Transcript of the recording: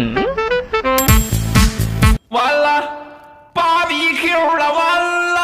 嗯，完了，芭比 q 了，完了。